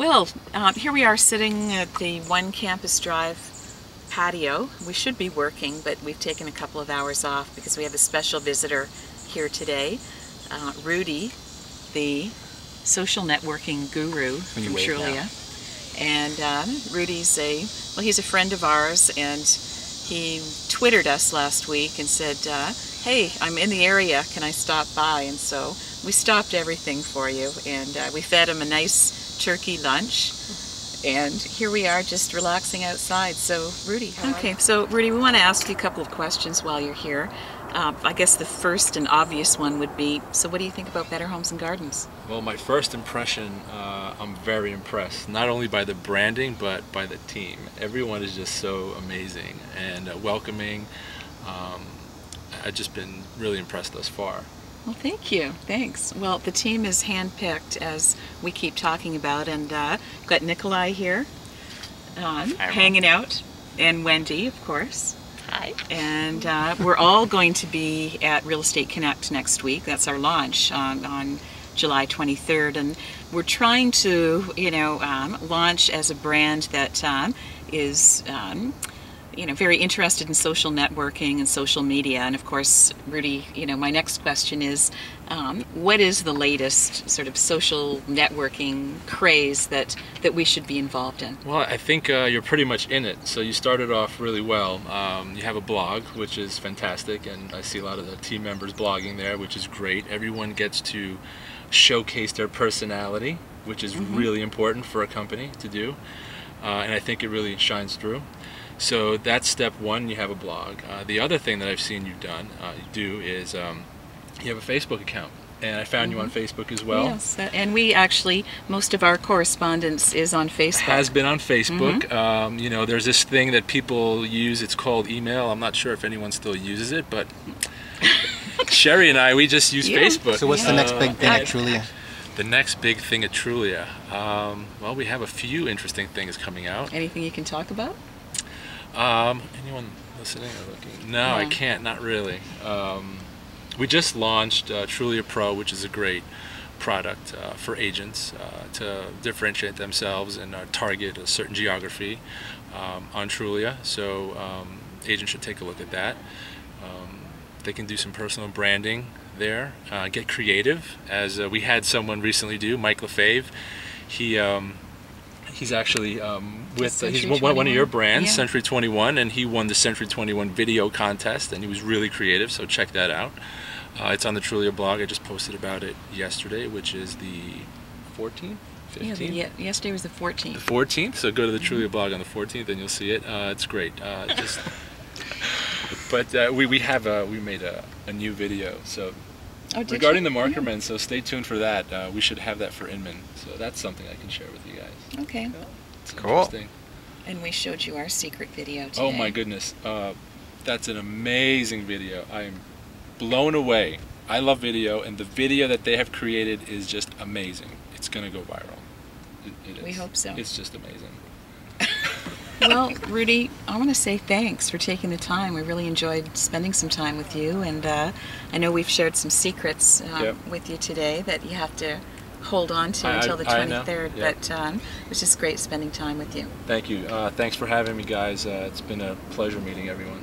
Well, uh, here we are sitting at the One Campus Drive patio. We should be working, but we've taken a couple of hours off because we have a special visitor here today, uh, Rudy, the social networking guru from Trulia. And um, Rudy's a, well, he's a friend of ours, and he twittered us last week and said, uh, hey, I'm in the area, can I stop by? And so we stopped everything for you, and uh, we fed him a nice turkey lunch. And here we are just relaxing outside. So, Rudy, okay, so Rudy, we want to ask you a couple of questions while you're here. Uh, I guess the first and obvious one would be, so what do you think about Better Homes and Gardens? Well, my first impression, uh, I'm very impressed, not only by the branding, but by the team. Everyone is just so amazing and uh, welcoming. Um, I've just been really impressed thus far. Well, thank you. Thanks. Well, the team is handpicked, as we keep talking about, and uh, got Nikolai here, um, hanging out, and Wendy, of course. Hi. And uh, we're all going to be at Real Estate Connect next week. That's our launch on, on July 23rd, and we're trying to, you know, um, launch as a brand that um, is um, you know, very interested in social networking and social media. And of course, Rudy, you know, my next question is, um, what is the latest sort of social networking craze that, that we should be involved in? Well, I think uh, you're pretty much in it. So you started off really well. Um, you have a blog, which is fantastic, and I see a lot of the team members blogging there, which is great. Everyone gets to showcase their personality, which is mm -hmm. really important for a company to do. Uh, and I think it really shines through. So that's step one, you have a blog. Uh, the other thing that I've seen you done, uh, you do is um, you have a Facebook account. And I found mm -hmm. you on mm-hmm. Facebook as well. Yes, uh, and we actually, most of our correspondence is on Facebook. Has been on Facebook. Mm -hmm. um, you know, there's this thing that people use, it's called email. I'm not sure if anyone still uses it, but Sherry and I, we just use yeah. Facebook. So what's yeah. the next big thing at Trulia? The next big thing at Trulia? Um, well, we have a few interesting things coming out. Anything you can talk about? Um, anyone listening or looking? No, I can't. Not really. Um, we just launched uh, Trulia Pro, which is a great product uh, for agents uh, to differentiate themselves and uh, target a certain geography um, on Trulia. So um, agents should take a look at that. Um, they can do some personal branding there, uh, get creative, as uh, we had someone recently do, Mike LaFave. He um, He's actually um, with uh, he's one, one, of your brands, yeah. Century 21, and he won the Century 21 video contest, and he was really creative. So check that out. Uh, it's on the Trulia blog. I just posted about it yesterday, which is the 14th. 15th? Yeah, the, yesterday was the 14th. The 14th. So go to the mm -hmm. Trulia blog on the 14th, and you'll see it. Uh, it's great. Uh, just, but uh, we we have a, we made a, a new video. So Oh, Regarding you? the Markermen, yeah. so stay tuned for that. Uh, we should have that for Inman, so that's something I can share with you guys. Okay. Yeah, cool. And we showed you our secret video today. Oh my goodness, uh, that's an amazing video. I'm blown away. I love video, and the video that they have created is just amazing. It's gonna go viral. It, it we hope so. It's just amazing. Well, Rudy, I want to say thanks for taking the time. We really enjoyed spending some time with you, and uh, I know we've shared some secrets uh, yep. with you today that you have to hold on to I, until the 23rd. Yep. But um, it was just great spending time with you. Thank you. Uh, thanks for having me, guys. Uh, it's been a pleasure meeting everyone.